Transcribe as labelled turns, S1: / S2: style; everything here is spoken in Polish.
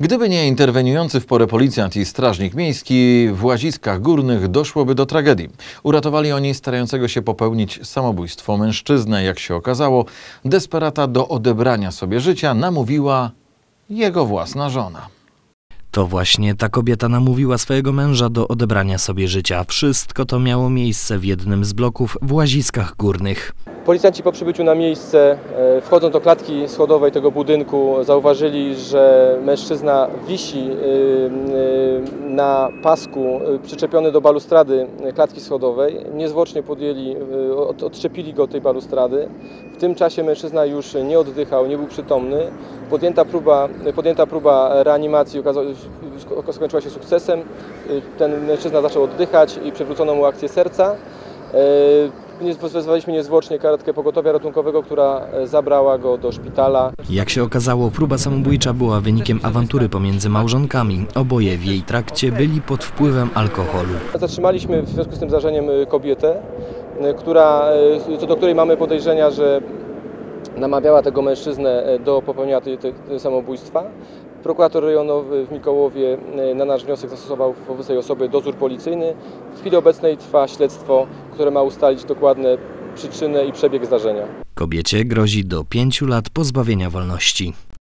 S1: Gdyby nie interweniujący w porę policjant i strażnik miejski, w Łaziskach Górnych doszłoby do tragedii. Uratowali oni starającego się popełnić samobójstwo mężczyznę. Jak się okazało, desperata do odebrania sobie życia namówiła jego własna żona.
S2: To właśnie ta kobieta namówiła swojego męża do odebrania sobie życia. Wszystko to miało miejsce w jednym z bloków w Łaziskach Górnych.
S3: Policjanci po przybyciu na miejsce, e, wchodząc do klatki schodowej tego budynku, zauważyli, że mężczyzna wisi e, e, na pasku przyczepiony do balustrady klatki schodowej. Niezwłocznie podjęli, od- odczepili go od tej balustrady. W tym czasie mężczyzna już nie oddychał, nie był przytomny. Podjęta próba, podjęta próba reanimacji skończyła się sukcesem. Ten mężczyzna zaczął oddychać i przywrócono mu akcję serca. Wezwaliśmy niezwłocznie karetkę pogotowia ratunkowego, która e, zabrała go do szpitala.
S2: Jak się okazało, próba samobójcza była wynikiem awantury pomiędzy małżonkami. Oboje w jej trakcie byli pod wpływem alkoholu.
S3: Zatrzymaliśmy w związku z tym zdarzeniem e, kobietę, e, która, co do której mamy podejrzenia, że namawiała tego mężczyznę do popełnienia tej, tej, samobójstwa. Prokurator rejonowy w Mikołowie na nasz wniosek zastosował wobec tej osoby dozór policyjny. W chwili obecnej trwa śledztwo, które ma ustalić dokładne przyczyny i przebieg zdarzenia.
S2: Kobiecie grozi do pięciu lat pozbawienia wolności.